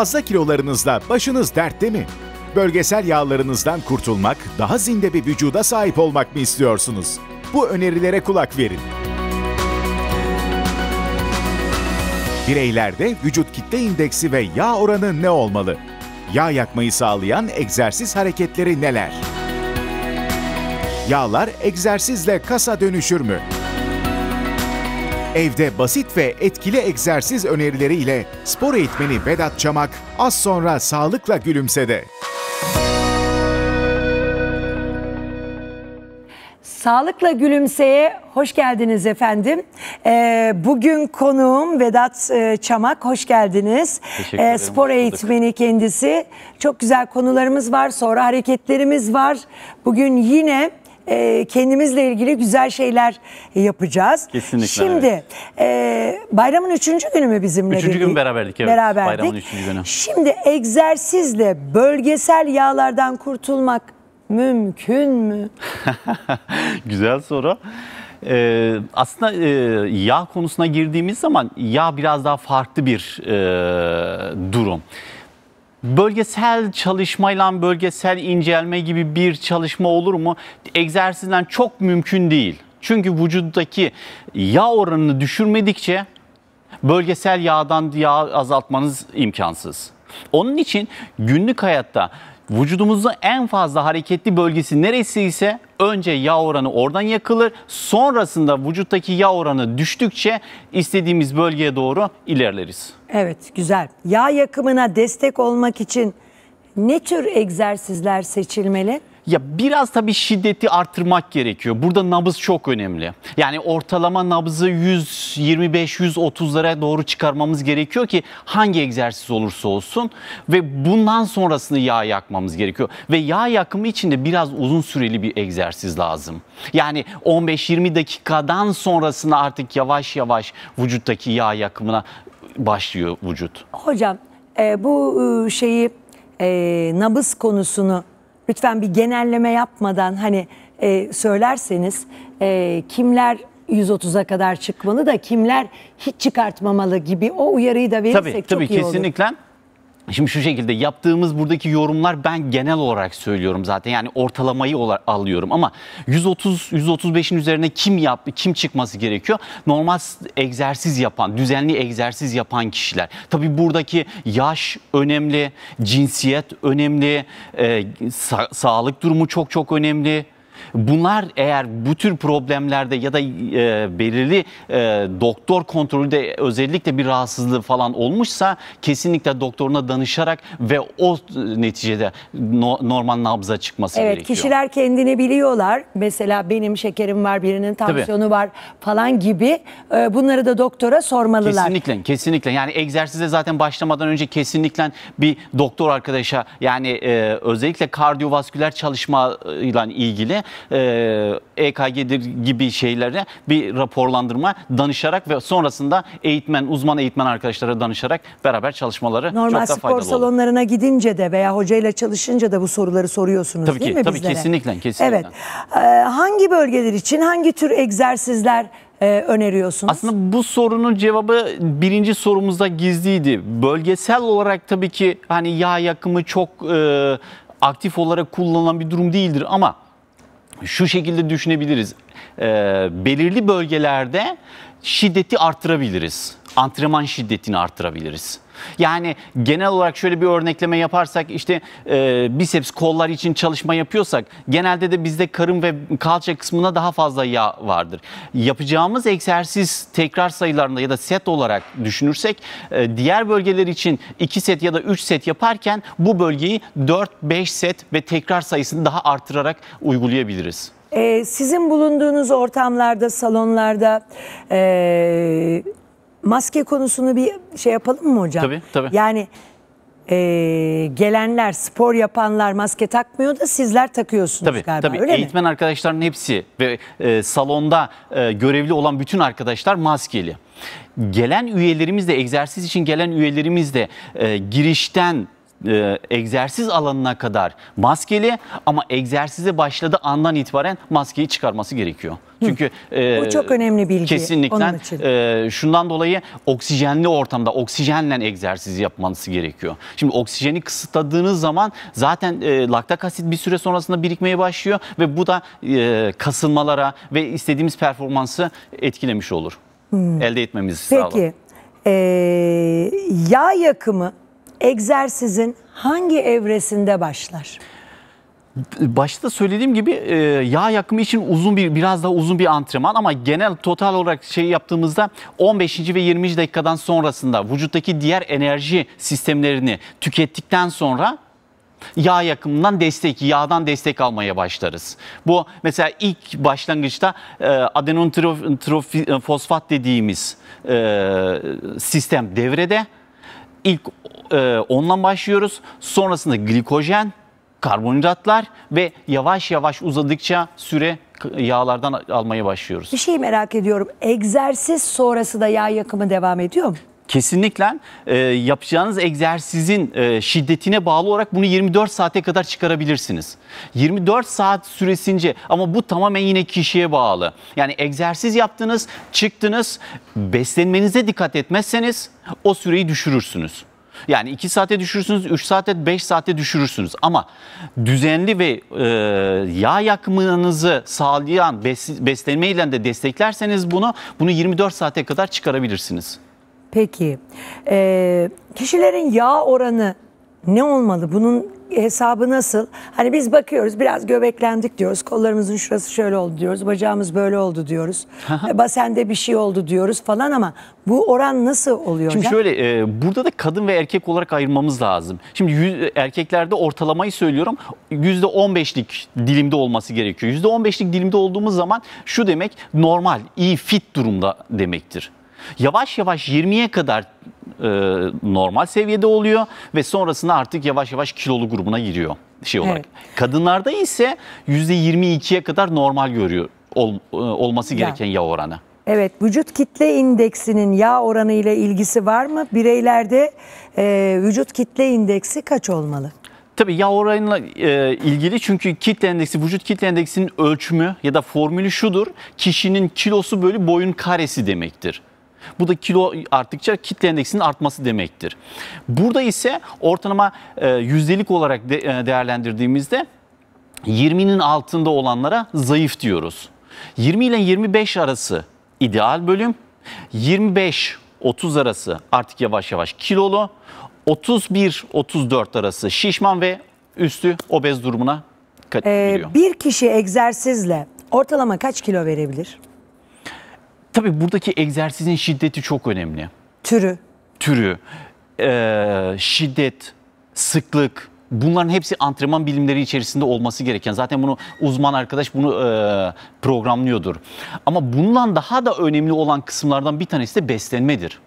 Fazla kilolarınızla başınız dertte mi? Bölgesel yağlarınızdan kurtulmak, daha zinde bir vücuda sahip olmak mı istiyorsunuz? Bu önerilere kulak verin. Bireylerde vücut kitle indeksi ve yağ oranı ne olmalı? Yağ yakmayı sağlayan egzersiz hareketleri neler? Yağlar egzersizle kasa dönüşür mü? Evde basit ve etkili egzersiz önerileriyle spor eğitmeni Vedat Çamak az sonra sağlıkla gülümsede. Sağlıkla Gülümse'ye hoş geldiniz efendim. Ee, bugün konuğum Vedat e, Çamak, hoş geldiniz. Teşekkür Ee, spor eğitmeni kendisi. Çok güzel konularımız var, sonra hareketlerimiz var. Bugün yine e, kendimizle ilgili güzel şeyler yapacağız. Kesinlikle, Şimdi e, bayramın üçüncü günü mü bizimle Üçüncü gün birlikte? beraberdik, evet. Beraberdik. Bayramın üçüncü günü. Şimdi egzersizle bölgesel yağlardan kurtulmak mümkün mü? Güzel soru. Ee, aslında e, yağ konusuna girdiğimiz zaman yağ biraz daha farklı bir e, durum. Bölgesel çalışmayla bölgesel incelme gibi bir çalışma olur mu? Egzersizden çok mümkün değil. Çünkü vücuttaki yağ oranını düşürmedikçe bölgesel yağdan yağ azaltmanız imkansız. Onun için günlük hayatta vücudumuzun en fazla hareketli bölgesi neresiyse önce yağ oranı oradan yakılır. Sonrasında vücuttaki yağ oranı düştükçe istediğimiz bölgeye doğru ilerleriz. Evet güzel. Yağ yakımına destek olmak için ne tür egzersizler seçilmeli? Ya biraz tabii şiddeti arttırmak gerekiyor. Burada nabız çok önemli. Yani ortalama nabzı 125-130'lara doğru çıkarmamız gerekiyor ki hangi egzersiz olursa olsun ve bundan sonrasını yağ yakmamız gerekiyor. Ve yağ yakımı için de biraz uzun süreli bir egzersiz lazım. Yani 15-20 dakikadan sonrasında artık yavaş yavaş vücuttaki yağ yakımına başlıyor vücut. Hocam e, bu e, şeyi e, nabız konusunu lütfen bir genelleme yapmadan hani e, söylerseniz e, kimler 130'a kadar çıkmalı da kimler hiç çıkartmamalı gibi o uyarıyı da verirsek Tabii çok tabii iyi olur. kesinlikle. Şimdi şu şekilde yaptığımız buradaki yorumlar ben genel olarak söylüyorum zaten. Yani ortalamayı alıyorum ama 130 135'in üzerine kim yap kim çıkması gerekiyor? Normal egzersiz yapan, düzenli egzersiz yapan kişiler. Tabii buradaki yaş önemli, cinsiyet önemli, e, sa- sağlık durumu çok çok önemli. Bunlar eğer bu tür problemlerde ya da e, belirli e, doktor kontrolünde özellikle bir rahatsızlığı falan olmuşsa kesinlikle doktoruna danışarak ve o neticede no- normal nabza çıkması Evet gerekiyor. kişiler kendini biliyorlar. Mesela benim şekerim var, birinin tansiyonu var falan gibi. E, bunları da doktora sormalılar. Kesinlikle, kesinlikle. Yani egzersize zaten başlamadan önce kesinlikle bir doktor arkadaşa yani e, özellikle kardiyovasküler çalışmayla ilgili e, EKG'dir gibi şeylere bir raporlandırma danışarak ve sonrasında eğitmen, uzman eğitmen arkadaşlara danışarak beraber çalışmaları Normal çok da spor faydalı olur. salonlarına gidince de veya hocayla çalışınca da bu soruları soruyorsunuz Tabii değil ki, mi tabii bizlere? kesinlikle, kesinlikle. Evet. Ee, hangi bölgeler için hangi tür egzersizler e, öneriyorsunuz? Aslında bu sorunun cevabı birinci sorumuzda gizliydi. Bölgesel olarak tabii ki hani yağ yakımı çok e, aktif olarak kullanılan bir durum değildir ama şu şekilde düşünebiliriz. E, belirli bölgelerde şiddeti arttırabiliriz. Antrenman şiddetini arttırabiliriz. Yani genel olarak şöyle bir örnekleme yaparsak işte e, biceps kollar için çalışma yapıyorsak genelde de bizde karın ve kalça kısmına daha fazla yağ vardır. Yapacağımız egzersiz tekrar sayılarında ya da set olarak düşünürsek e, diğer bölgeler için 2 set ya da 3 set yaparken bu bölgeyi 4-5 set ve tekrar sayısını daha artırarak uygulayabiliriz. Ee, sizin bulunduğunuz ortamlarda, salonlarda e, maske konusunu bir şey yapalım mı hocam? Tabii, tabii. Yani e, gelenler, spor yapanlar maske takmıyor da sizler takıyorsunuz Tabii galiba tabii öyle mi? eğitmen arkadaşların hepsi ve e, salonda e, görevli olan bütün arkadaşlar maskeli. Gelen üyelerimiz de egzersiz için gelen üyelerimiz de e, girişten e, egzersiz alanına kadar maskeli ama egzersize başladığı andan itibaren maskeyi çıkarması gerekiyor. Çünkü e, Bu çok önemli bilgi Kesinlikle. e, şundan dolayı oksijenli ortamda oksijenle egzersiz yapmanız gerekiyor. Şimdi oksijeni kısıtladığınız zaman zaten e, laktak asit bir süre sonrasında birikmeye başlıyor ve bu da e, kasılmalara ve istediğimiz performansı etkilemiş olur. Elde etmemizi sağlar. Peki e, yağ yakımı egzersizin hangi evresinde başlar? Başta söylediğim gibi e, yağ yakımı için uzun bir biraz daha uzun bir antrenman ama genel total olarak şey yaptığımızda 15. ve 20. dakikadan sonrasında vücuttaki diğer enerji sistemlerini tükettikten sonra yağ yakımından destek, yağdan destek almaya başlarız. Bu mesela ilk başlangıçta e, adenon trof- trofi- e, dediğimiz e, sistem devrede. İlk e, ondan başlıyoruz. Sonrasında glikojen, karbonhidratlar ve yavaş yavaş uzadıkça süre yağlardan almaya başlıyoruz. Bir şey merak ediyorum. Egzersiz sonrası da yağ yakımı devam ediyor mu? Kesinlikle e, yapacağınız egzersizin e, şiddetine bağlı olarak bunu 24 saate kadar çıkarabilirsiniz. 24 saat süresince ama bu tamamen yine kişiye bağlı. Yani egzersiz yaptınız, çıktınız, beslenmenize dikkat etmezseniz o süreyi düşürürsünüz. Yani 2 saate düşürürsünüz, 3 saate, 5 saate düşürürsünüz. Ama düzenli ve e, yağ yakımınızı sağlayan bes, beslenmeyle de desteklerseniz bunu, bunu 24 saate kadar çıkarabilirsiniz. Peki e, kişilerin yağ oranı ne olmalı? Bunun hesabı nasıl? Hani biz bakıyoruz biraz göbeklendik diyoruz. Kollarımızın şurası şöyle oldu diyoruz. Bacağımız böyle oldu diyoruz. e, basende bir şey oldu diyoruz falan ama bu oran nasıl oluyor Şimdi hocam? şöyle e, burada da kadın ve erkek olarak ayırmamız lazım. Şimdi yüz- erkeklerde ortalamayı söylüyorum. %15'lik dilimde olması gerekiyor. %15'lik dilimde olduğumuz zaman şu demek normal, iyi, fit durumda demektir. Yavaş yavaş 20'ye kadar e, normal seviyede oluyor ve sonrasında artık yavaş yavaş kilolu grubuna giriyor şey olarak. Evet. Kadınlarda ise %22'ye kadar normal görüyor ol- e, olması Ya. gereken yağ oranı. Evet, vücut kitle indeksinin yağ oranı ile ilgisi var mı? Bireylerde e, vücut kitle indeksi kaç olmalı? Tabii yağ oranıyla e, ilgili çünkü kitle endeksi, vücut kitle endeksinin ölçümü ya da formülü şudur. Kişinin kilosu bölü boyun karesi demektir. Bu da kilo arttıkça kitle endeksinin artması demektir. Burada ise ortalama e, yüzdelik olarak e, değerlendirdiğimizde 20'nin altında olanlara zayıf diyoruz. 20 ile 25 arası ideal bölüm. 25-30 arası artık yavaş yavaş kilolu. 31-34 arası şişman ve üstü obez durumuna kat- E, giriyor. bir kişi egzersizle ortalama kaç kilo verebilir? Tabii buradaki egzersizin şiddeti çok önemli. Türü. Türü, eee, şiddet, sıklık bunların hepsi antrenman bilimleri içerisinde olması gereken. Zaten bunu uzman arkadaş bunu eee, programlıyordur. Ama bundan daha da önemli olan kısımlardan bir tanesi de beslenmedir.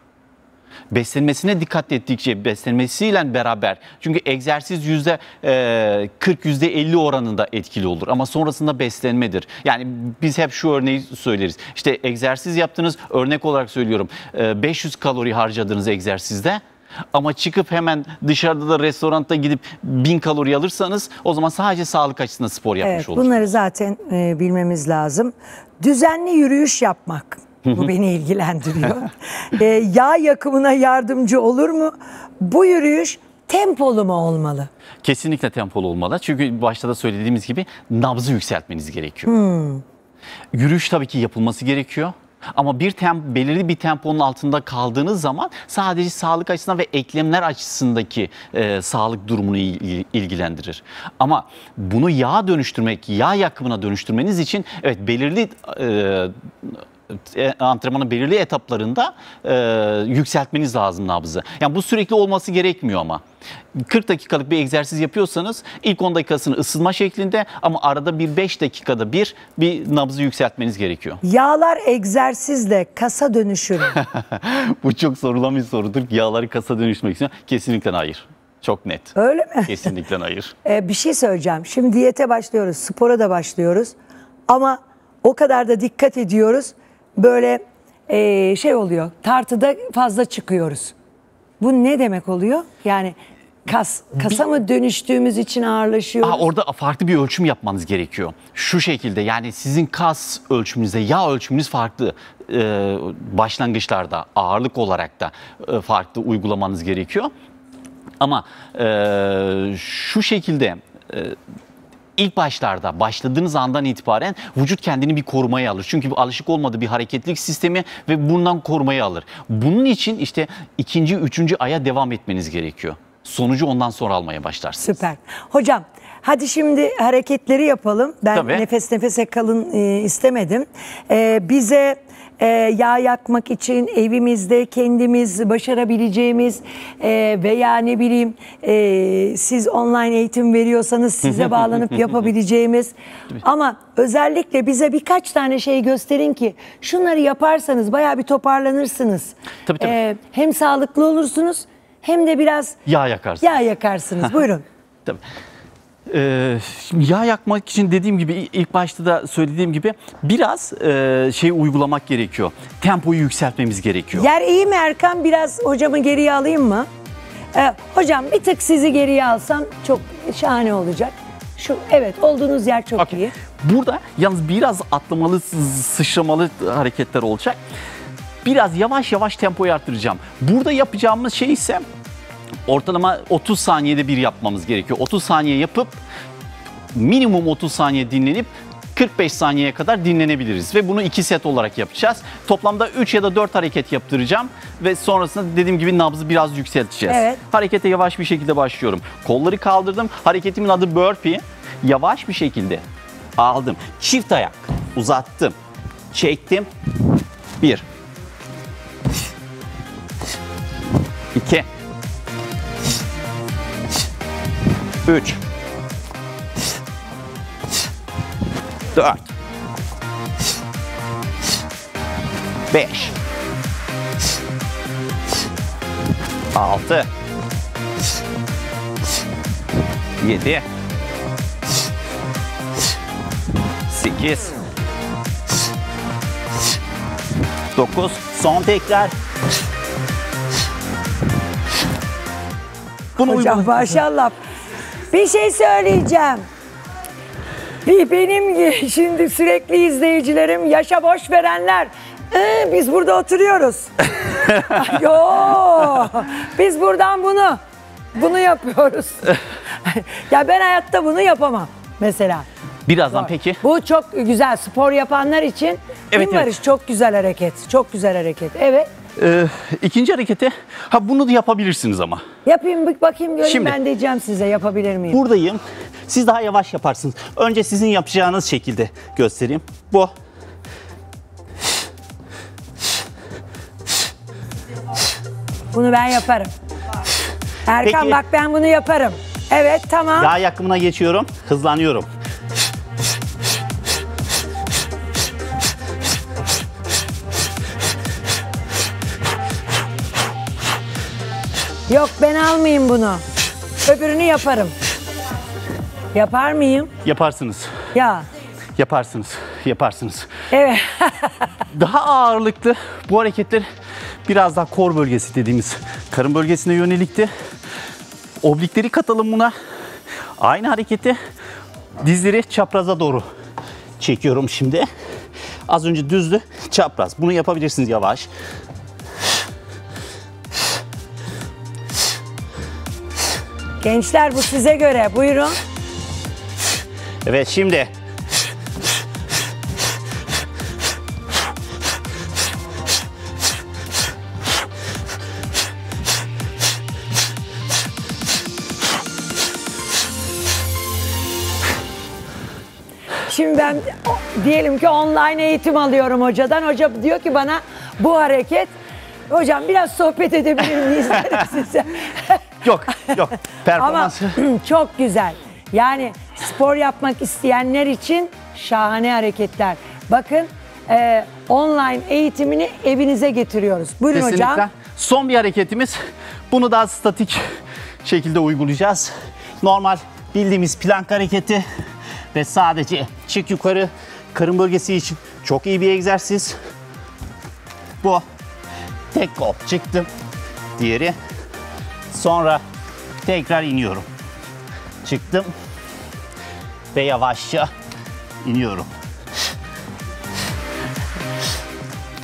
Beslenmesine dikkat ettikçe beslenmesiyle beraber çünkü egzersiz yüzde eee, 40 yüzde 50 oranında etkili olur ama sonrasında beslenmedir. Yani biz hep şu örneği söyleriz. İşte egzersiz yaptınız örnek olarak söylüyorum eee, 500 kalori harcadınız egzersizde. Ama çıkıp hemen dışarıda da restoranda gidip 1000 kalori alırsanız o zaman sadece sağlık açısından spor yapmış Evet, olursunuz. bunları zaten e, bilmemiz lazım. Düzenli yürüyüş yapmak. Bu beni ilgilendiriyor. E, yağ yakımına yardımcı olur mu? Bu yürüyüş tempolu mu olmalı? Kesinlikle tempolu olmalı. Çünkü başta da söylediğimiz gibi nabzı yükseltmeniz gerekiyor. Yürüyüş tabii ki yapılması gerekiyor. Ama bir tem, belirli bir temponun altında kaldığınız zaman sadece sağlık açısından ve eklemler açısındaki e, sağlık durumunu il- ilgilendirir. Ama bunu yağa dönüştürmek, yağ yakımına dönüştürmeniz için evet belirli e, antrenmanın belirli etaplarında e, yükseltmeniz lazım nabzı. Yani bu sürekli olması gerekmiyor ama. 40 dakikalık bir egzersiz yapıyorsanız ilk 10 dakikasını ısınma şeklinde ama arada bir 5 dakikada bir bir nabzı yükseltmeniz gerekiyor. Yağlar egzersizle kasa dönüşür bu çok sorulan bir sorudur. Yağları kasa dönüşmek için kesinlikle hayır. Çok net. Öyle mi? Kesinlikle hayır. Ee, bir şey söyleyeceğim. Şimdi diyete başlıyoruz, spora da başlıyoruz. Ama o kadar da dikkat ediyoruz. Böyle ee, şey oluyor, tartıda fazla çıkıyoruz. Bu ne demek oluyor? Yani kas kasa mı dönüştüğümüz için ağırlaşıyoruz? Aa, orada farklı bir ölçüm yapmanız gerekiyor. Şu şekilde yani sizin kas ölçümünüzde yağ ölçümünüz farklı. Ee, başlangıçlarda ağırlık olarak da e, farklı uygulamanız gerekiyor. Ama e, şu şekilde e, ilk başlarda başladığınız andan itibaren vücut kendini bir korumaya alır. Çünkü bir alışık olmadığı bir hareketlilik sistemi ve bundan korumaya alır. Bunun için işte ikinci, üçüncü aya devam etmeniz gerekiyor. Sonucu ondan sonra almaya başlarsınız. Süper. Hocam hadi şimdi hareketleri yapalım. Ben Tabii. nefes nefese kalın e, istemedim. E, bize e, yağ yakmak için evimizde kendimiz başarabileceğimiz e, veya ne bileyim e, siz online eğitim veriyorsanız size bağlanıp yapabileceğimiz ama özellikle bize birkaç tane şey gösterin ki şunları yaparsanız bayağı bir toparlanırsınız. Tabii, tabii. E, hem sağlıklı olursunuz hem de biraz Yağ yakarsınız. yağ yakarsınız. Buyurun. Tabii. Ee, şimdi yağ yakmak için dediğim gibi ilk başta da söylediğim gibi biraz e, şey uygulamak gerekiyor. Tempoyu yükseltmemiz gerekiyor. Yer iyi mi Erkan? Biraz hocamı geriye alayım mı? Ee, hocam bir tık sizi geriye alsam çok şahane olacak. Şu evet olduğunuz yer çok Okey. iyi. Burada yalnız biraz atlamalı, sı- sıçramalı hareketler olacak. Biraz yavaş yavaş tempoyu arttıracağım. Burada yapacağımız şey ise ortalama 30 saniyede bir yapmamız gerekiyor. 30 saniye yapıp minimum 30 saniye dinlenip 45 saniyeye kadar dinlenebiliriz ve bunu 2 set olarak yapacağız. Toplamda 3 ya da 4 hareket yaptıracağım ve sonrasında dediğim gibi nabzı biraz yükselteceğiz. Evet. Harekete yavaş bir şekilde başlıyorum. Kolları kaldırdım. Hareketimin adı burpee. Yavaş bir şekilde aldım. Çift ayak uzattım. Çektim. 1 2 3 4 5 6 7 8 9 Son tekrar. Bunu Hocam maşallah. Bir şey söyleyeceğim. Bir benim şimdi sürekli izleyicilerim yaşa boş verenler. "Ee, biz burada oturuyoruz. Yo, biz buradan bunu bunu yapıyoruz. ya ben hayatta bunu yapamam mesela. Birazdan peki Bu çok güzel spor yapanlar için. Evet, evet. Barış çok güzel hareket. Çok güzel hareket. Evet. Ee, ikinci hareketi ha bunu da yapabilirsiniz ama. Yapayım bir bakayım göreyim Şimdi- ben diyeceğim size yapabilir miyim? Buradayım. Siz daha yavaş yaparsınız. Önce sizin yapacağınız şekilde göstereyim. Bu. Bunu ben yaparım. Erkan Peki. bak ben bunu yaparım. Evet tamam. Yağ yakımına geçiyorum. Hızlanıyorum. Yok ben almayayım bunu. Öbürünü yaparım. Yapar mıyım? Yaparsınız. Ya. Yaparsınız. Yaparsınız. Evet. Daha ağırlıklı bu hareketler biraz daha kor bölgesi dediğimiz karın bölgesine yönelikti. Oblikleri katalım buna. Aynı hareketi dizleri çapraza doğru çekiyorum şimdi. Az önce düzdü, çapraz. Bunu yapabilirsiniz yavaş. Gençler bu size göre. Buyurun. Evet şimdi Şimdi ben diyelim ki online eğitim alıyorum hocadan. Hoca diyor ki bana bu hareket. Hocam biraz sohbet edebilir miyiz size. Yok yok Ama performansı. çok güzel. Yani spor yapmak isteyenler için şahane hareketler. Bakın e, online eğitimini evinize getiriyoruz. Buyurun Kesinlikle. hocam. Son bir hareketimiz. Bunu daha statik şekilde uygulayacağız. Normal bildiğimiz plank hareketi ve sadece çık yukarı karın bölgesi için çok iyi bir egzersiz. Bu tek kol çıktım. Diğeri. Sonra Tekrar iniyorum. Çıktım. Ve yavaşça iniyorum.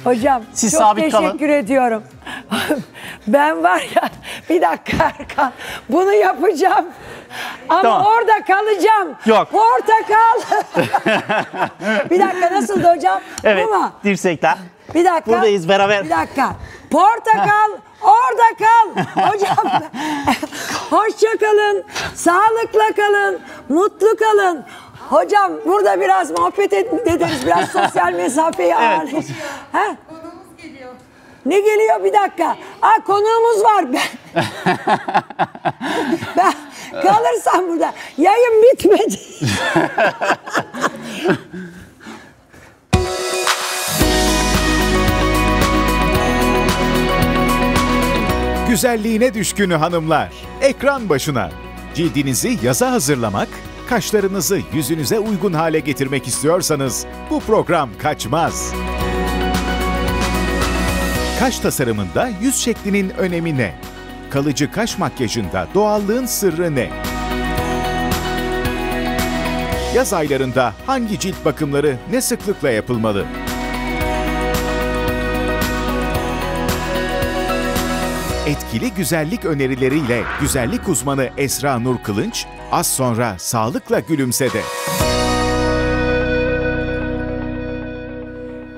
Hocam Siz çok sabit kalın. teşekkür ediyorum. ben var ya bir dakika Erkan bunu yapacağım. Ama Tamam. orada kalacağım. Yok. Portakal. bir dakika nasıldı hocam? Evet. Mu? Dirsekler. Bir dakika. Buradayız beraber. Bir dakika. Portakal orada kal. Hocam hoşça kalın. Sağlıkla kalın. Mutlu kalın. Hocam burada biraz muhabbet ed- ederiz. Biraz sosyal mesafeyi ayarlayın. Ha? Ne geliyor bir dakika? Aa konuğumuz var. Ben, ben kalırsam burada. Yayın bitmedi. Güzelliğine düşkünü hanımlar, ekran başına. Cildinizi yaza hazırlamak, kaşlarınızı yüzünüze uygun hale getirmek istiyorsanız bu program kaçmaz. Kaş tasarımında yüz şeklinin önemi ne? Kalıcı kaş makyajında doğallığın sırrı ne? Yaz aylarında hangi cilt bakımları ne sıklıkla yapılmalı? Etkili güzellik önerileriyle güzellik uzmanı Esra Nur Kılınç az sonra sağlıkla gülümsede.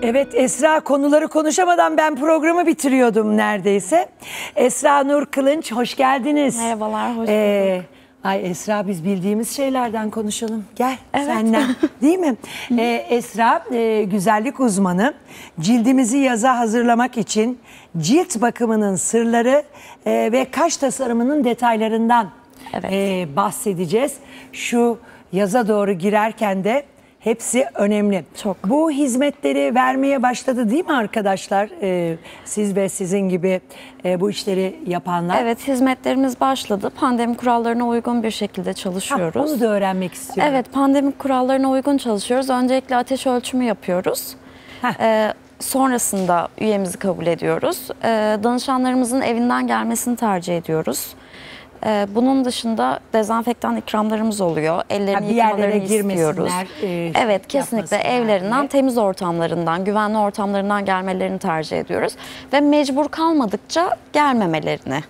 Evet Esra konuları konuşamadan ben programı bitiriyordum neredeyse. Esra Nur Kılınç hoş geldiniz. Merhabalar, hoş Ee, ay Esra biz bildiğimiz şeylerden konuşalım. Gel Evet. senden değil mi? Ee, Esra e, güzellik uzmanı. Cildimizi yaza hazırlamak için cilt bakımının sırları e, ve kaş tasarımının detaylarından Evet. e, bahsedeceğiz. Şu yaza doğru girerken de hepsi önemli. Çok. Bu hizmetleri vermeye başladı değil mi arkadaşlar? Ee, siz ve sizin gibi e, bu işleri yapanlar. Evet hizmetlerimiz başladı. Pandemi kurallarına uygun bir şekilde Ha, çalışıyoruz. onu da öğrenmek istiyorum. Evet pandemi kurallarına uygun çalışıyoruz. Öncelikle ateş ölçümü yapıyoruz. Heh. Ee, sonrasında üyemizi kabul ediyoruz. Ee, danışanlarımızın evinden gelmesini tercih ediyoruz. Ee, bunun dışında dezenfektan ikramlarımız oluyor. Ellerini Ha, bir yıkamalarını istiyoruz. e, evet kesinlikle evlerinden, diye. temiz ortamlarından, güvenli ortamlarından gelmelerini tercih ediyoruz. Ve mecbur kalmadıkça gelmemelerini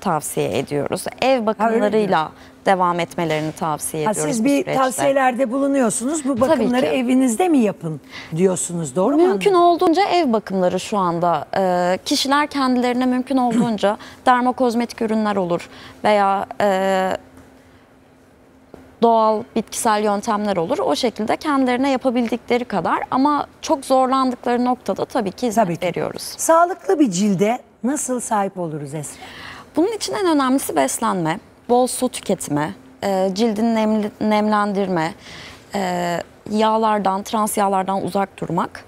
tavsiye ediyoruz. Ev bakımlarıyla devam etmelerini tavsiye Ha, ediyoruz siz bir süreçte. tavsiyelerde bulunuyorsunuz. Bu bakımları evinizde mi yapın diyorsunuz. Doğru mu? Mümkün olduğunca ev bakımları şu anda. Ee, kişiler kendilerine mümkün olduğunca dermokozmetik ürünler olur veya e, doğal bitkisel yöntemler olur. O şekilde kendilerine yapabildikleri kadar ama çok zorlandıkları noktada tabii ki hizmet Tabii ki. veriyoruz. Sağlıklı bir cilde nasıl sahip oluruz Esra? Bunun için en önemlisi beslenme, bol su tüketimi, e, cildin nemli- nemlendirme, e, yağlardan, trans yağlardan uzak durmak.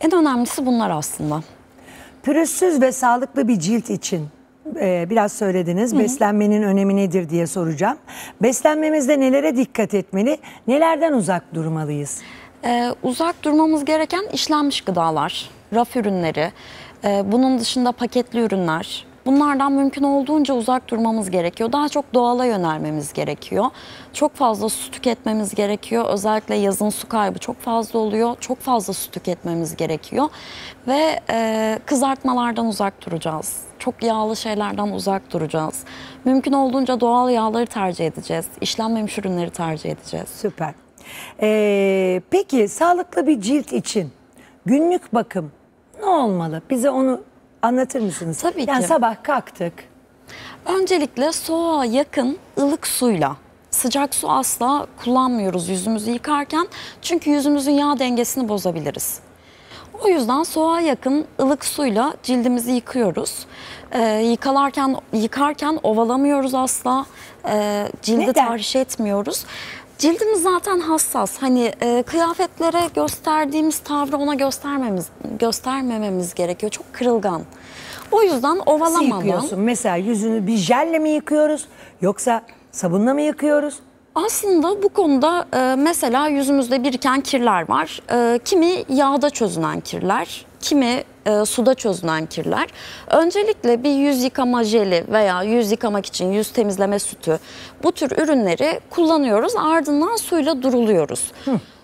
En önemlisi bunlar aslında. Pürüzsüz ve sağlıklı bir cilt için e, biraz söylediniz. Beslenmenin önemi nedir diye soracağım. Beslenmemizde nelere dikkat etmeli? Nelerden uzak durmalıyız? Ee, uzak durmamız gereken işlenmiş gıdalar, raf ürünleri, e, bunun dışında paketli ürünler. Bunlardan mümkün olduğunca uzak durmamız gerekiyor. Daha çok doğala yönelmemiz gerekiyor. Çok fazla su tüketmemiz gerekiyor. Özellikle yazın su kaybı çok fazla oluyor. Çok fazla su tüketmemiz gerekiyor. Ve e, kızartmalardan uzak duracağız. Çok yağlı şeylerden uzak duracağız. Mümkün olduğunca doğal yağları tercih edeceğiz. İşlenmemiş ürünleri tercih edeceğiz. Süper. Ee, peki sağlıklı bir cilt için günlük bakım ne olmalı? Bize onu anlatır mısınız? Tabii yani ki. sabah kalktık. Öncelikle soğuğa yakın ılık suyla sıcak su asla kullanmıyoruz yüzümüzü yıkarken çünkü yüzümüzün yağ dengesini bozabiliriz. O yüzden soğuğa yakın ılık suyla cildimizi yıkıyoruz. Ee, yıkalarken yıkarken ovalamıyoruz asla. Ee, cildi Neden? tahriş etmiyoruz. Cildimiz zaten hassas. Hani e, kıyafetlere gösterdiğimiz tavrı ona göstermemiz göstermememiz gerekiyor. Çok kırılgan. O yüzden Nasıl ovalamadan yıkıyorsun? Mesela yüzünü bir jelle mi yıkıyoruz yoksa sabunla mı yıkıyoruz? Aslında bu konuda e, mesela yüzümüzde biriken kirler var. E, kimi yağda çözünen kirler, kimi e, suda çözünen kirler. Öncelikle bir yüz yıkama jeli veya yüz yıkamak için yüz temizleme sütü bu tür ürünleri kullanıyoruz. Ardından suyla duruluyoruz.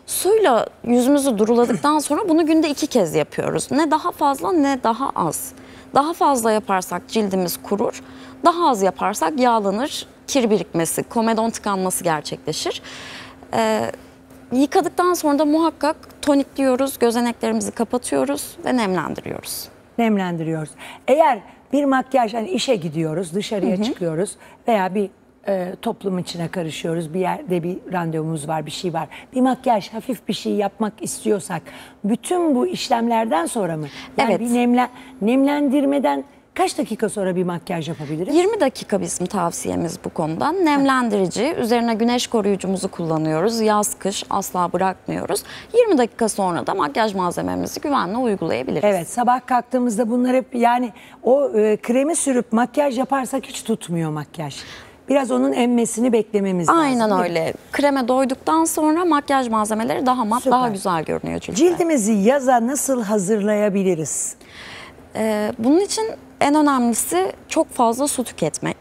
Suyla yüzümüzü duruladıktan sonra bunu günde iki kez yapıyoruz. Ne daha fazla ne daha az. Daha fazla yaparsak cildimiz kurur. Daha az yaparsak yağlanır, kir birikmesi, komedon tıkanması gerçekleşir. Ee, yıkadıktan sonra da muhakkak tonikliyoruz, gözeneklerimizi kapatıyoruz ve nemlendiriyoruz. nemlendiriyoruz. Eğer bir makyaj hani işe gidiyoruz, dışarıya çıkıyoruz veya bir e, toplum içine karışıyoruz, bir yerde bir randevumuz var, bir şey var. Bir makyaj, hafif bir şey yapmak istiyorsak bütün bu işlemlerden sonra mı? Yani Evet. bir nemlen, nemlendirmeden kaç dakika sonra bir makyaj yapabiliriz? 20 dakika bizim tavsiyemiz bu konuda. Nemlendirici, üzerine güneş koruyucumuzu kullanıyoruz. Yaz kış asla bırakmıyoruz. 20 dakika sonra da makyaj malzememizi güvenle uygulayabiliriz. Evet sabah kalktığımızda bunlar hep yani o e, kremi sürüp makyaj yaparsak hiç tutmuyor makyaj. Biraz onun emmesini beklememiz lazım. Aynen değil mi? öyle. Kreme doyduktan sonra makyaj malzemeleri daha mat, Süper. daha güzel görünüyor ciltte. Cildimizi yaza nasıl hazırlayabiliriz? Ee, bunun için en önemlisi çok fazla su tüketmek.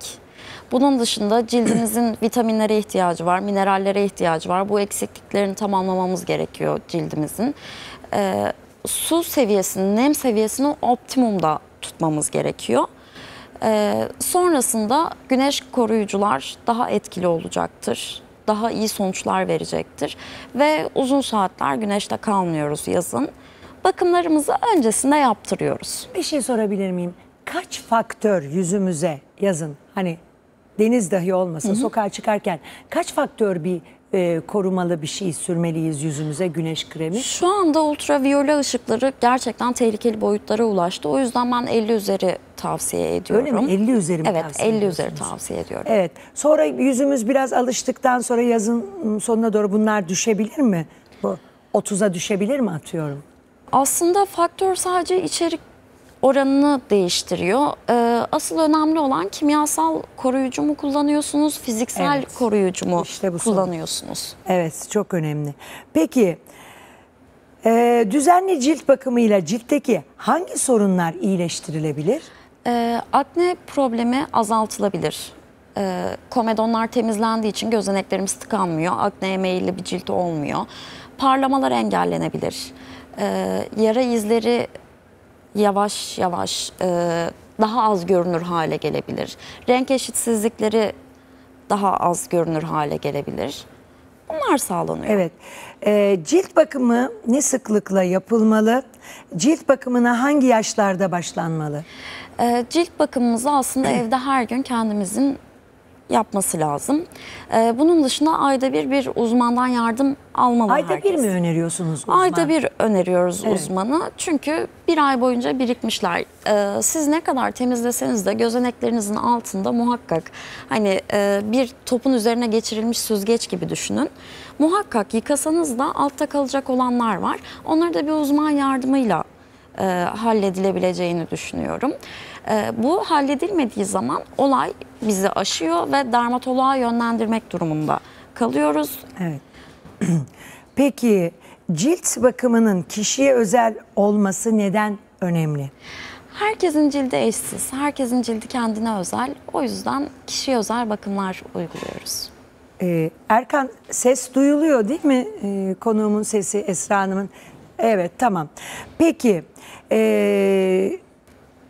Bunun dışında cildimizin vitaminlere ihtiyacı var, minerallere ihtiyacı var. Bu eksikliklerini tamamlamamız gerekiyor cildimizin. Ee, su seviyesini, nem seviyesini optimumda tutmamız gerekiyor. Ee, sonrasında güneş koruyucular daha etkili olacaktır. Daha iyi sonuçlar verecektir. Ve uzun saatler güneşte kalmıyoruz yazın. Bakımlarımızı öncesinde yaptırıyoruz. Bir şey sorabilir miyim? Kaç faktör yüzümüze yazın hani deniz dahi olmasa sokağa çıkarken kaç faktör bir e, korumalı bir şey sürmeliyiz yüzümüze güneş kremi? Şu anda ultraviyole ışıkları gerçekten tehlikeli boyutlara ulaştı. O yüzden ben 50 üzeri tavsiye ediyorum. Öyle mi? 50 üzeri mi Evet, tavsiye 50 üzeri tavsiye ediyorum. Evet. Sonra yüzümüz biraz alıştıktan sonra yazın sonuna doğru bunlar düşebilir mi? Bu 30'a düşebilir mi atıyorum? Aslında faktör sadece içerik oranını değiştiriyor. Ee, asıl önemli olan kimyasal koruyucu mu kullanıyorsunuz, fiziksel Evet. koruyucu mu İşte bu kullanıyorsunuz? Evet çok önemli. Peki e, düzenli cilt bakımıyla ciltteki hangi sorunlar iyileştirilebilir? Ee, akne problemi azaltılabilir. Ee, komedonlar temizlendiği için gözeneklerimiz tıkanmıyor. Akneye meyilli bir cilt olmuyor. Parlamalar engellenebilir. Ee, yara izleri yavaş yavaş e, daha az görünür hale gelebilir. Renk eşitsizlikleri daha az görünür hale gelebilir. Bunlar sağlanıyor. Evet. E, cilt bakımı ne sıklıkla yapılmalı? Cilt bakımına hangi yaşlarda başlanmalı? Ee, cilt bakımımızı aslında evde her gün kendimizin yapması lazım. Ee, bunun dışında ayda bir bir uzmandan yardım almalı Ayda herkes. bir mi öneriyorsunuz uzman? Ayda bir öneriyoruz Evet. uzmanı. Çünkü bir ay boyunca birikmişler. Ee, siz ne kadar temizleseniz de gözeneklerinizin altında muhakkak hani e, bir topun üzerine geçirilmiş süzgeç gibi düşünün. Muhakkak yıkasanız da altta kalacak olanlar var. Onları da bir uzman yardımıyla e, halledilebileceğini düşünüyorum. E, bu halledilmediği zaman olay bizi aşıyor ve dermatoloğa yönlendirmek durumunda kalıyoruz. Evet. Peki cilt bakımının kişiye özel olması neden önemli? Herkesin cildi eşsiz, herkesin cildi kendine özel. O yüzden kişiye özel bakımlar uyguluyoruz. Ee, Erkan ses duyuluyor değil mi? Ee, konuğumun sesi Esra Hanım'ın. Evet tamam. Peki ee,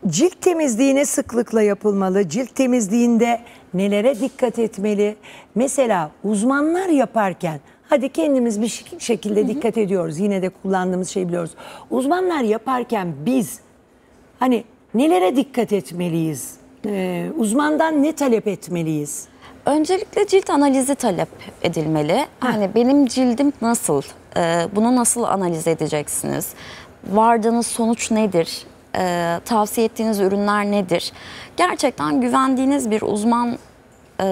cilt temizliği ne sıklıkla yapılmalı? Cilt temizliğinde nelere dikkat etmeli? Mesela uzmanlar yaparken hadi kendimiz bir şek- şekilde dikkat ediyoruz. Yine de kullandığımız şeyi biliyoruz. Uzmanlar yaparken biz hani nelere dikkat etmeliyiz? Ee, uzmandan ne talep etmeliyiz? Öncelikle cilt analizi talep edilmeli. Hani benim cildim nasıl? Ee, bunu nasıl analiz edeceksiniz? Vardığınız sonuç nedir? Ee, tavsiye ettiğiniz ürünler nedir? Gerçekten güvendiğiniz bir uzman e,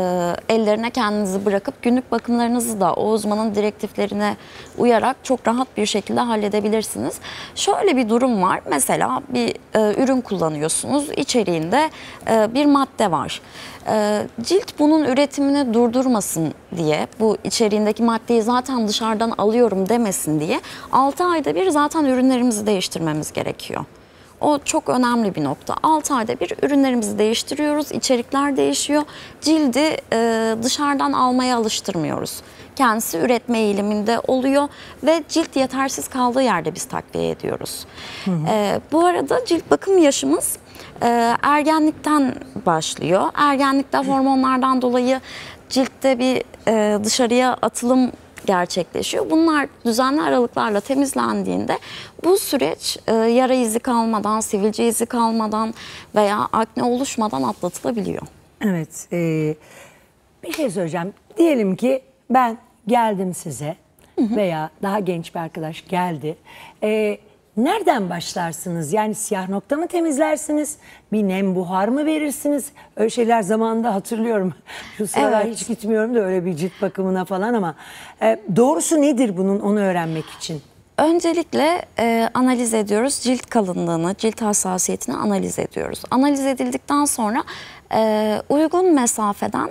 ellerine kendinizi bırakıp günlük bakımlarınızı da o uzmanın direktiflerine uyarak çok rahat bir şekilde halledebilirsiniz. Şöyle bir durum var. Mesela bir e, ürün kullanıyorsunuz. İçeriğinde e, bir madde var. E, cilt bunun üretimini durdurmasın diye, bu içeriğindeki maddeyi zaten dışarıdan alıyorum demesin diye 6 ayda bir zaten ürünlerimizi değiştirmemiz gerekiyor. O çok önemli bir nokta. 6 ayda bir ürünlerimizi değiştiriyoruz, içerikler değişiyor. Cildi e, dışarıdan almaya alıştırmıyoruz. Kendisi üretme eğiliminde oluyor ve cilt yetersiz kaldığı yerde biz takviye ediyoruz. E, bu arada cilt bakım yaşımız e, ergenlikten başlıyor. Ergenlikte hormonlardan dolayı ciltte bir e, dışarıya atılım gerçekleşiyor. Bunlar düzenli aralıklarla temizlendiğinde bu süreç e, yara izi kalmadan, sivilce izi kalmadan veya akne oluşmadan atlatılabiliyor. Evet. e, bir şey söyleyeceğim. Diyelim ki ben geldim size veya daha genç bir arkadaş geldi. E, nereden başlarsınız? Yani siyah nokta mı temizlersiniz? Bir nem buhar mı verirsiniz? Öyle şeyler zamanında hatırlıyorum. Şu sıralar Evet. hiç gitmiyorum da öyle bir cilt bakımına falan ama e, doğrusu nedir bunun onu öğrenmek için? Öncelikle e, analiz ediyoruz. Cilt kalınlığını, cilt hassasiyetini analiz ediyoruz. Analiz edildikten sonra e, uygun mesafeden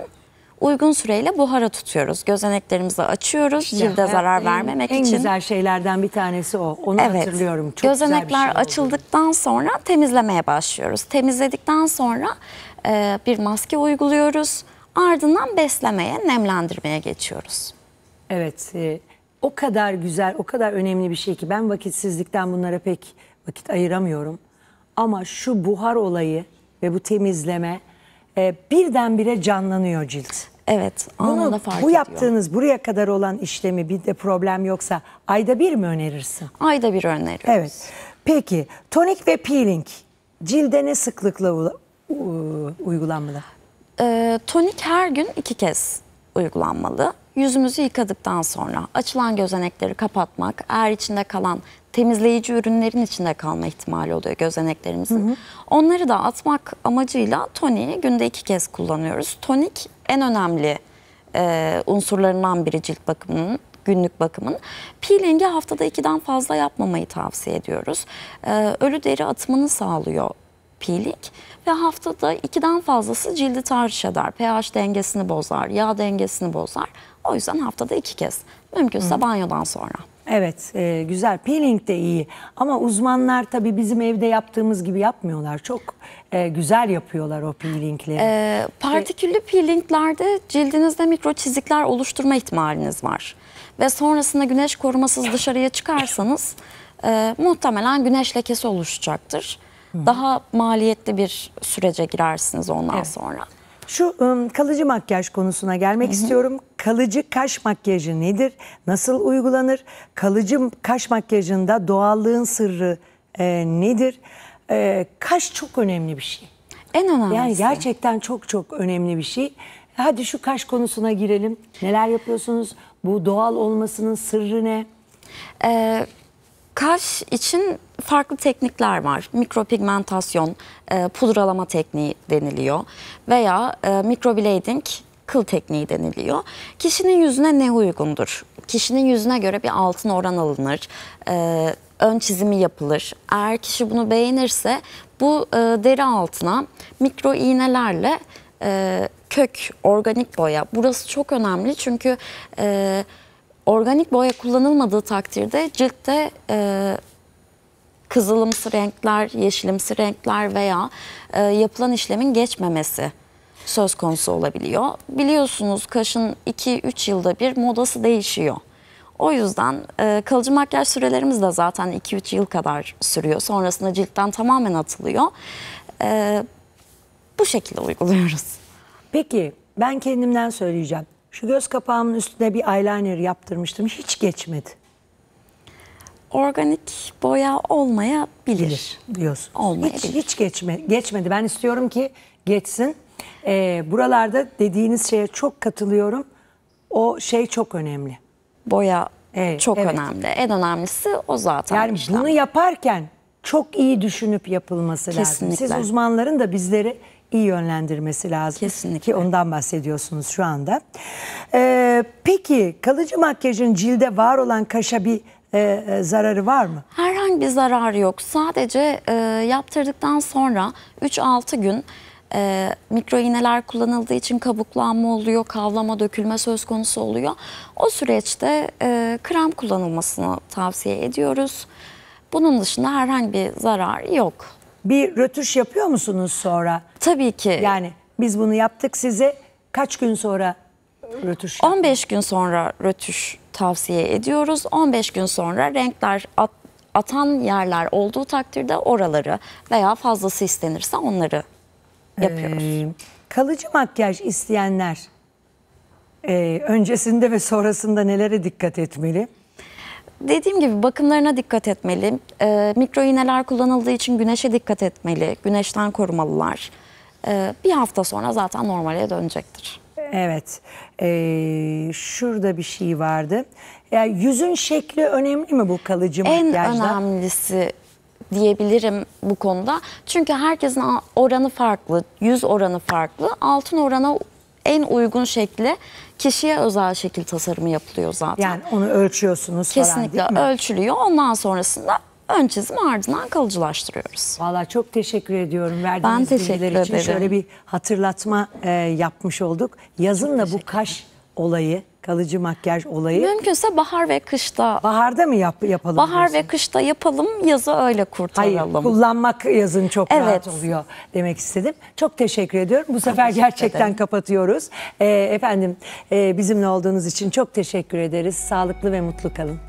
uygun süreyle buhara tutuyoruz. Gözeneklerimizi açıyoruz cilde zarar En- vermemek en için. güzel şeylerden bir tanesi o. Onu hatırlıyorum. Çok Gözenekler güzel şey açıldıktan sonra temizlemeye başlıyoruz. Temizledikten sonra e, bir maske uyguluyoruz. Ardından beslemeye, nemlendirmeye geçiyoruz. Evet, e, o kadar güzel, o kadar önemli bir şey ki ben vakitsizlikten bunlara pek vakit ayıramıyorum. Ama şu buhar olayı ve bu temizleme e, birdenbire canlanıyor cilt. Evet, anında Bunu, fark bu ediyor. yaptığınız buraya kadar olan işlemi bir de problem yoksa ayda bir mi önerirsin? Ayda bir öneriyoruz. Evet. Peki tonik ve peeling cilde ne sıklıkla uygulanmalı? Ee, tonik her gün iki kez uygulanmalı. Yüzümüzü yıkadıktan sonra açılan gözenekleri kapatmak, eğer içinde kalan temizleyici ürünlerin içinde kalma ihtimali oluyor gözeneklerimizin. Onları da atmak amacıyla toniği günde iki kez kullanıyoruz. Tonik en önemli e, unsurlarından biri cilt bakımının günlük bakımın. Peeling'i haftada ikiden fazla yapmamayı tavsiye ediyoruz. Ee, ölü deri atımını sağlıyor peeling ve haftada ikiden fazlası cildi tahriş eder. pH dengesini bozar, yağ dengesini bozar. O yüzden haftada iki kez. Mümkünse banyodan sonra. Evet, e, güzel. Peeling de iyi. Ama uzmanlar tabii bizim evde yaptığımız gibi yapmıyorlar. Çok e, güzel yapıyorlar o peelingleri. Ee, partiküllü peelinglerde cildinizde mikro çizikler oluşturma ihtimaliniz var. Ve sonrasında güneş korumasız dışarıya çıkarsanız e, muhtemelen güneş lekesi oluşacaktır. Daha maliyetli bir sürece girersiniz ondan Evet. sonra. Şu kalıcı makyaj konusuna gelmek istiyorum. Kalıcı kaş makyajı nedir? Nasıl uygulanır? Kalıcı kaş makyajında doğallığın sırrı e, nedir? E, kaş çok önemli bir şey. En önemlisi. Yani gerçekten çok çok önemli bir şey. Hadi şu kaş konusuna girelim. Neler yapıyorsunuz? Bu doğal olmasının sırrı ne? Ee, kaş için farklı teknikler var. Mikropigmentasyon, e, pudralama tekniği deniliyor veya e, microblading kıl tekniği deniliyor. Kişinin yüzüne ne uygundur? Kişinin yüzüne göre bir altın oran alınır. e, ön çizimi yapılır. Eğer kişi bunu beğenirse bu e, deri altına mikro iğnelerle e, kök, organik boya. Burası çok önemli çünkü e, organik boya kullanılmadığı takdirde ciltte e, kızılımsı renkler, yeşilimsi renkler veya e, yapılan işlemin geçmemesi söz konusu olabiliyor. Biliyorsunuz kaşın 2-3 yılda bir modası değişiyor. O yüzden e, kalıcı makyaj sürelerimiz de zaten 2-3 yıl kadar sürüyor. Sonrasında ciltten tamamen atılıyor. E, bu şekilde uyguluyoruz. Peki ben kendimden söyleyeceğim. Şu göz kapağımın üstüne bir eyeliner yaptırmıştım. Hiç geçmedi. Organik boya olmayabilir. Bilir diyorsun. Olmayabilir. Hiç, hiç geçme, geçmedi. Ben istiyorum ki geçsin. Ee, buralarda dediğiniz şeye çok katılıyorum. O şey çok önemli. Boya Evet, çok evet. önemli. En önemlisi o zaten. Yani işlem. bunu yaparken çok iyi düşünüp yapılması lazım. Kesinlikle. Siz uzmanların da bizleri iyi yönlendirmesi lazım. Kesinlikle. Ki ondan bahsediyorsunuz şu anda. Ee, peki kalıcı makyajın cilde var olan kaşa bir e, e, zararı var mı? Herhangi bir zararı yok. Sadece e, yaptırdıktan sonra 3-6 gün e, mikro iğneler kullanıldığı için kabuklanma oluyor, kavlama, dökülme söz konusu oluyor. O süreçte e, krem kullanılmasını tavsiye ediyoruz. Bunun dışında herhangi bir zarar yok. Bir rötuş yapıyor musunuz sonra? Tabii ki Yani biz bunu yaptık size kaç gün sonra rötuş yap- 15 gün sonra rötuş tavsiye ediyoruz. 15 gün sonra renkler at- atan yerler olduğu takdirde oraları veya fazlası istenirse onları yapıyoruz. Ee, kalıcı makyaj isteyenler e, öncesinde ve sonrasında nelere dikkat etmeli? Dediğim gibi bakımlarına dikkat etmeli. Ee, mikro iğneler kullanıldığı için güneşe dikkat etmeli. Güneşten korumalılar. Ee, bir hafta sonra zaten normale dönecektir. Evet. Ee, şurada bir şey vardı. Yani yüzün şekli önemli mi bu kalıcı En makyajda? önemlisi diyebilirim bu konuda. Çünkü herkesin oranı farklı, yüz oranı farklı. Altın orana en uygun şekli kişiye özel şekil tasarımı yapılıyor zaten. Yani onu ölçüyorsunuz falan Kesinlikle değil mi? ölçülüyor. Ondan sonrasında ön çizim ardından kalıcılaştırıyoruz. Valla çok teşekkür ediyorum verdiğiniz Ben teşekkür bilgiler için. ederim. Şöyle bir hatırlatma e, yapmış olduk. Yazın da bu kaş olayı, kalıcı makyaj olayı Mümkünse bahar ve kışta baharda mı yap, yapalım? bahar diyorsun? ve kışta yapalım, yazı öyle Hayır, kurtaralım. kullanmak yazın çok rahat Evet. oluyor demek istedim. Çok teşekkür ediyorum. Bu sefer teşekkür gerçekten ederim. kapatıyoruz. E, efendim e, bizimle olduğunuz için çok teşekkür ederiz. Sağlıklı ve mutlu kalın.